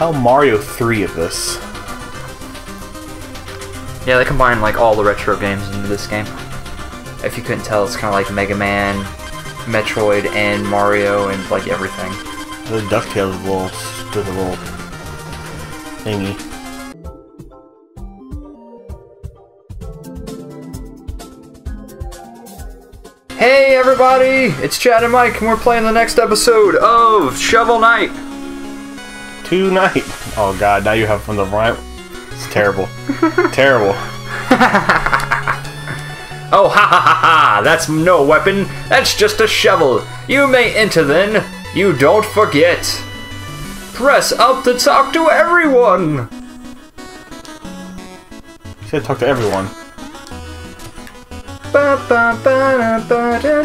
How Mario 3 of this? Yeah, they combine like all the retro games into this game. If you couldn't tell, it's kind of like Mega Man, Metroid, and Mario, and like everything. The DuckTales little, the little thingy. Hey everybody, it's Chad and Mike, and we're playing the next episode of Shovel Knight. Two night. Oh god, now you have from the right. It's terrible. terrible. Oh ha ha ha ha! That's no weapon. That's just a shovel. You may enter then. You don't forget. Press up to talk to everyone. You said talk to everyone. Ba, ba, ba, da, ba, da.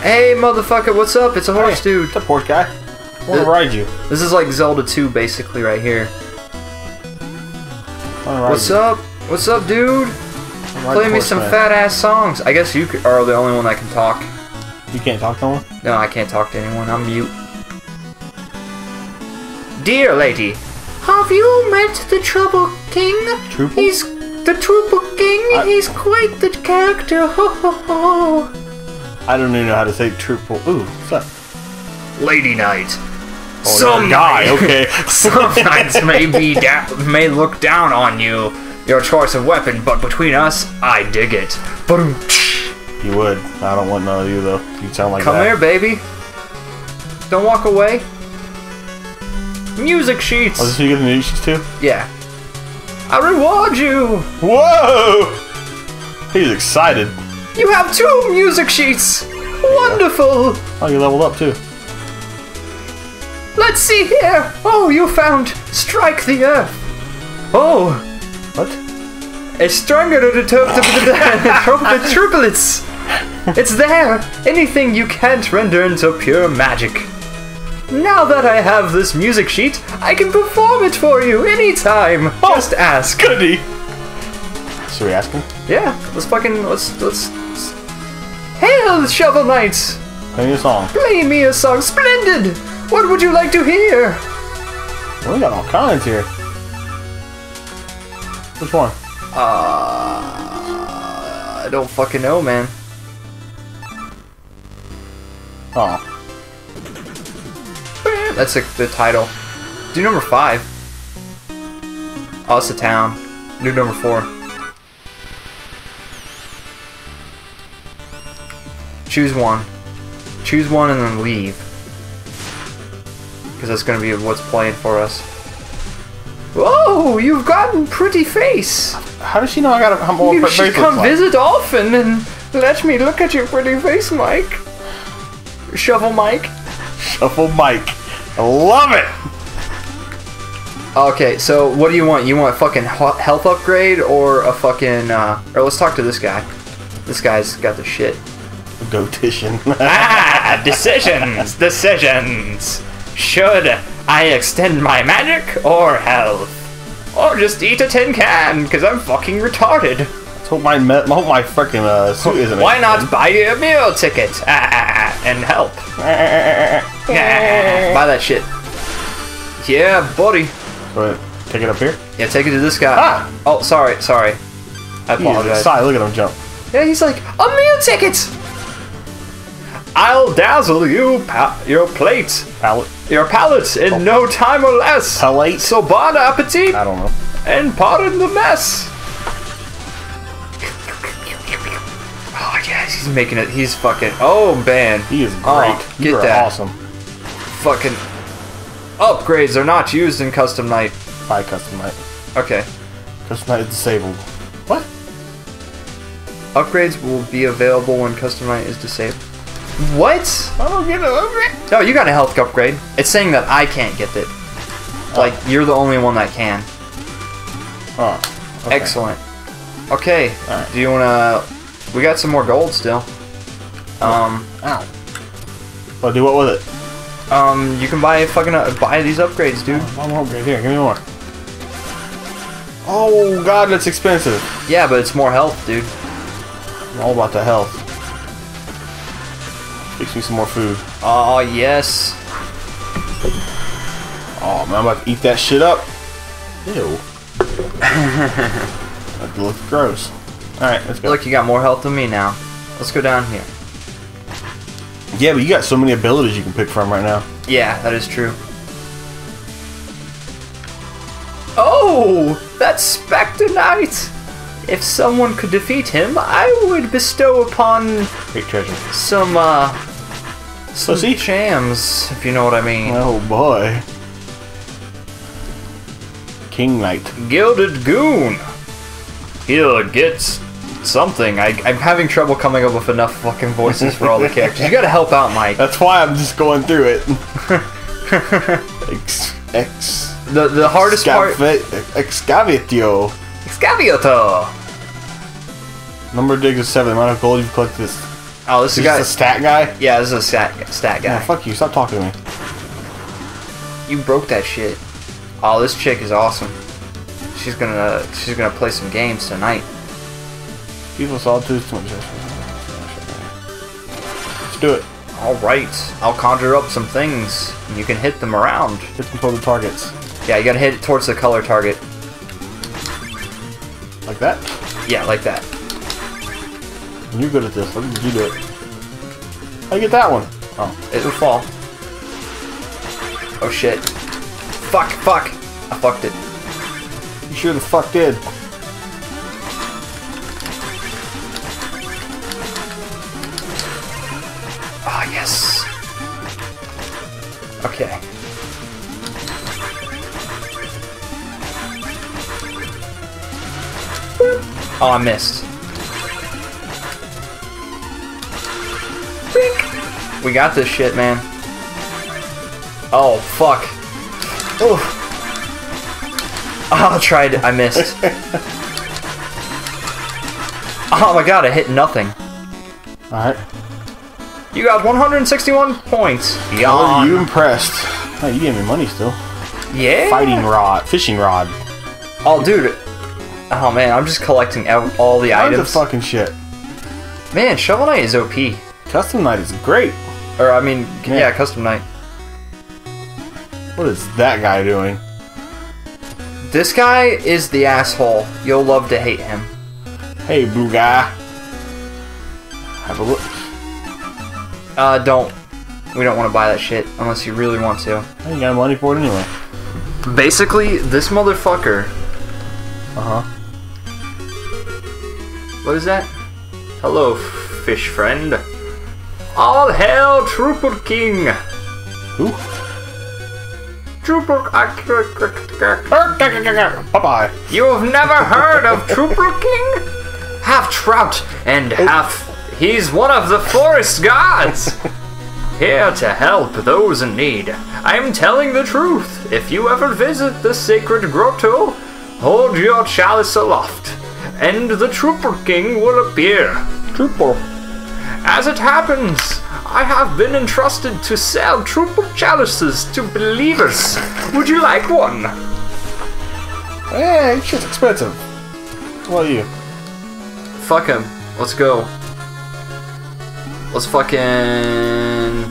Hey motherfucker, what's up? It's a horse Hey, dude. Up, horse guy? Uh, to ride you. This is like Zelda 2 basically right here. What's you. up? What's up, dude? Play me some fat ass songs. I guess you are the only one that can talk. You can't talk to one? No, I can't talk to anyone. I'm mute. Dear lady, have you met the Trouble King? Trouble? He's the Trouble King. I- He's quite the character. Ho ho ho. I don't even know how to say Trouble. Ooh, what's that? Lady Knight. Oh, Some you're guy, okay. Some knights may be da- may look down on you, your choice of weapon, but between us, I dig it. Boom. You would. I don't want none of you though. You sound like Come that. here, baby. Don't walk away. Music sheets. Oh, this you get the news too? Yeah. I reward you. Whoa! He's excited. You have two music sheets. Wonderful. Oh, you leveled up too. Let's see here. Oh, you found Strike the Earth. Oh, What? A stronger to the the triplets. It's there. Anything you can't render into pure magic. Now that I have this music sheet, I can perform it for you anytime. Oh, Just ask. Goody. Should we ask him? Yeah, let's fucking let's let's. let's... Hail, Shovel Knights! Play me a song. Play me a song. Splendid. What would you like to hear? Well, we got all kinds here. Which one? Uh, I don't fucking know, man. Oh, That's the, the title. Do number five. Oh, it's the town. Do number four. Choose one. Choose one and then leave. Because that's going to be what's playing for us. Whoa, you've gotten pretty face. how does she know I got a all You should come like? visit often and let me look at your pretty face, Mike. Shovel Mike. Shuffle Mike. I love it. Okay, so what do you want? You want a fucking he- health upgrade or a fucking uh or let's talk to this guy. This guy's got the shit. Gotition. Ah, decisions, decisions. Should I extend my magic or health? Or just eat a tin can, because I'm fucking retarded. Let's hope my, me- hope my freaking uh, suit isn't. Why not buy you a meal ticket ah, and help? Ah, buy that shit. Yeah, buddy. Wait, take it up here. Yeah, take it to this guy. Ah! Oh, sorry, sorry. I apologize. excited. Look at him jump. Yeah, he's like, a meal ticket! I'll dazzle you, pa- your plate, Pallet. your palate in oh. no time or less. Palate. So bon appetit I don't know. and pardon the mess. Oh yes, he's making it. He's fucking. Oh man, He is great. Oh, you are that. awesome. fucking upgrades are not used in custom night. By custom night. Okay, Custom night is disabled. What? upgrades will be available when custom night is disabled. What? I don't get it. No, you got a health upgrade. It's saying that I can't get it. Like you're the only one that can. Oh. okay. Excellent. Okay. Alright. Do you wanna? We got some more gold still. Um, Ow. Well, do what with it? um, you can buy fucking uh, buy these upgrades, dude. One more upgrade here. Give me more. Oh god, that's expensive. Yeah, but it's more health, dude. I'm all about the health. Fix me some more food. Oh yes. Oh man, I'm about to eat that shit up. Ew. that looks gross. Alright, let's go. Look, you got more health than me now. Let's go down here. Yeah, but you got so many abilities you can pick from right now. Yeah, that is true. Oh, that's Spectre Knight! If someone could defeat him, I would bestow upon Great treasure. some, uh, some Pussy? jams, if you know what I mean. Oh boy. King Knight. Gilded Goon! He'll get something. I, I'm having trouble coming up with enough fucking voices for all the characters. You gotta help out, Mike. That's why I'm just going through it. X. X. The, the hardest part... Excavatio. Excavator! Number of digs is seven. The amount of gold you've collected is. Oh, this is Is a guy... this stat guy? Yeah, this is a stat, stat guy. Yeah, fuck you. Stop talking to me. You broke that shit. Oh, this chick is awesome. She's gonna she's gonna play some games tonight. People saw too much. Let's do it. All right, I'll conjure up some things. and You can hit them around. Hit them toward the targets. Yeah, you gotta hit it towards the color target. Like that. Yeah, like that. You're good at this. How did you do it? How you get that one? Oh. It will fall. Oh shit. Fuck, fuck. I fucked it. You sure the fuck did. Ah, yes. Okay. Oh, I missed. We got this shit, man. Oh, fuck. Oh. Oh, I tried. I missed. oh my god, I hit nothing. Alright. You got 161 points. Are Yawn. you impressed? Oh, you gave me money still. Yeah. Fighting rod. Fishing rod. Oh, dude. Oh man, I'm just collecting all the Tons of items. fucking shit. Man, Shovel Knight is OP. Custom Night is great. Or I mean, yeah, Yeah. Custom Knight. What is that guy doing? This guy is the asshole. You'll love to hate him. Hey, blue guy. Have a look. Uh, don't. We don't want to buy that shit unless you really want to. I ain't got money for it anyway. Basically, this motherfucker. Uh huh. What is that? Hello, fish friend. All hail Trooper King. Who? Trooper. Bye bye. You've never heard of Trooper King? Half trout and half. He's one of the forest gods! Here to help those in need. I'm telling the truth. If you ever visit the sacred grotto, hold your chalice aloft, and the Trooper King will appear. Trooper. As it happens, I have been entrusted to sell Trooper chalices to believers. Would you like one? Hey, shit's expensive. What are you? Fuck him. Let's go. Let's fucking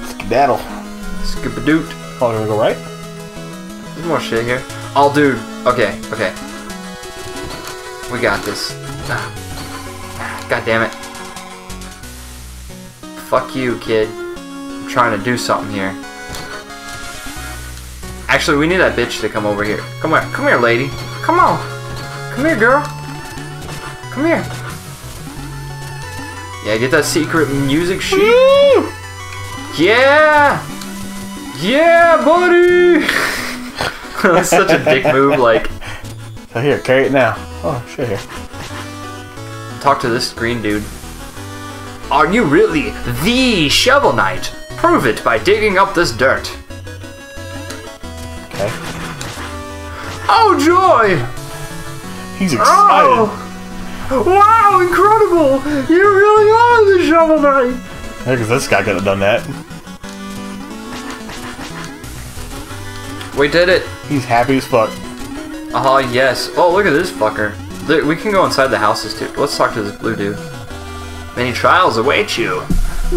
Skedaddle. skip a doot. Oh, we're gonna go right? There's more shit here. Oh, dude. Okay, okay. We got this. Ah. God damn it. Fuck you, kid. I'm trying to do something here. Actually, we need that bitch to come over here. Come here. Come here, lady. Come on. Come here, girl. Come here. Yeah, get that secret music sheet. Yeah! Yeah, buddy! That's such a dick move, like, So here, carry it now. Oh, shit here. talk to this green dude. Are you really THE Shovel Knight? Prove it by digging up this dirt. Okay. Oh, joy! He's oh! excited. Oh! Wow, incredible! You really are the Shovel Knight! Yeah, because this guy could have done that. We did it! He's happy as fuck. Oh, yes. Oh, look at this fucker. We can go inside the houses, too. Let's talk to this blue dude. Many trials await you.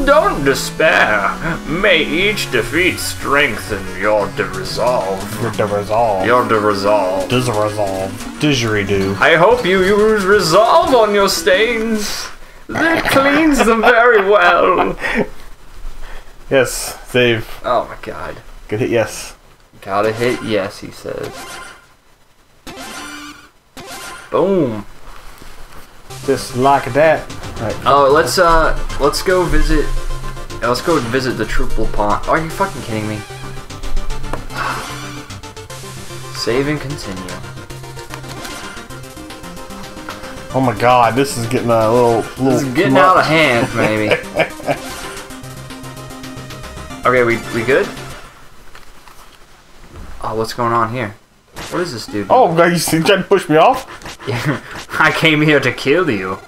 Don't despair. May each defeat strengthen your de- resolve. Your the resolve. Your de- resolve. Does resolve. Didgeridoo. I hope you use resolve on your stains. That cleans them very well. Yes, save. Oh my god. Good hit, yes. Gotta hit yes, he says. Boom. Just like that. Right. Oh, let's uh, let's go visit. Let's go visit the triple pond. Are you fucking kidding me? Save and continue. Oh my god, this is getting a little. little This is getting out of hand, maybe. okay, we we good? Oh, what's going on here? What is this dude? Oh, you trying to push me off? I came here to kill you.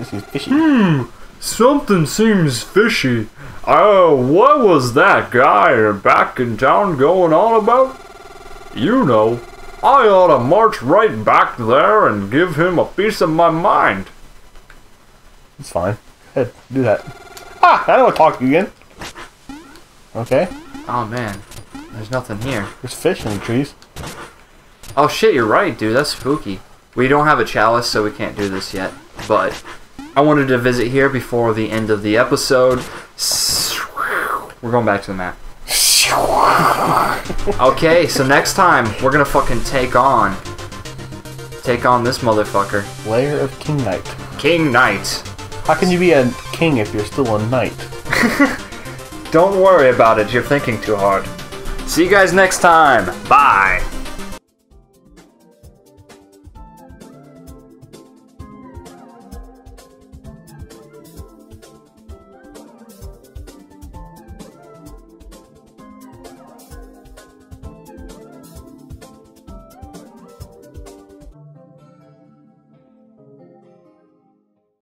This is fishy. Hmm, something seems fishy. Oh, what was that guy back in town going on about? You know, I ought to march right back there and give him a piece of my mind. It's fine. Go ahead, do that. Ah, I don't want to talk to you again. Okay, Oh man, there's nothing here. there's fish in the trees. Oh shit, you're right, dude. That's spooky. We don't have a chalice, so we can't do this yet. But I wanted to visit here before the end of the episode. We're going back to the map. Okay, so next time we're gonna fucking take on take on this motherfucker, Layer of King Knight. King Knight. How can you be a king if you're still a knight? Don't worry about it. You're thinking too hard. See you guys next time. Bye.